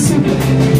singing.